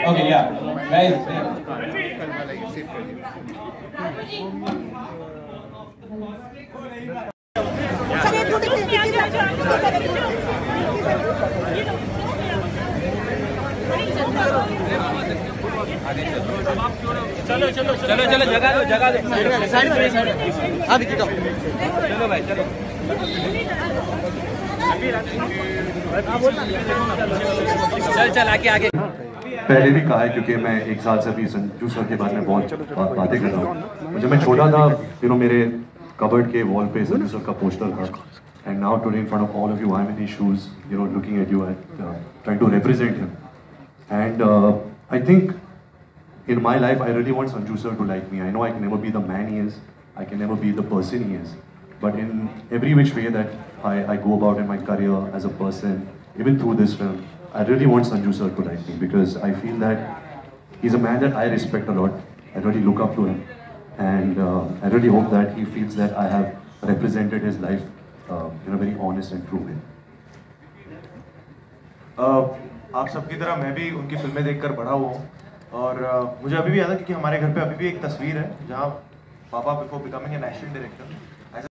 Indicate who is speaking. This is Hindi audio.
Speaker 1: Okay, yeah. Guys, yeah.
Speaker 2: चलो चलो जगह दो जगह दो साइड पे साइड हाँ विकी चलो भाई चलो चल चल आगे आगे
Speaker 1: पहले भी कहा है क्योंकि मैं एक साल से अभी संजू सर के बारे में बहुत बातें कर रहा हूँ जब मैं छोटा था यू नो मेरे कबर्ड के वॉल पे संजू सर का पोस्टर था and now today in front of all of you I know looking at you and uh, trying to represent him and uh, I think in my life I really want Sanju sir to like me I know I can never be the man he is I can never be the person he is but in every which way that I, I go about in my career as a person even through this film I really want Sanju sir to like me because I feel that he's a man that I respect a lot. I really look up to him. And uh, I really hope that he feels that I have represented his life uh, in a very honest and true way.
Speaker 3: अ, आप सबकी तरह मैं भी उनकी फिल्में देखकर बड़ा हुआ हूँ और अ, मुझे अभी भी याद है क्योंकि हमारे घर पे अभी भी एक तस्वीर है जहाँ पापा before becoming a national director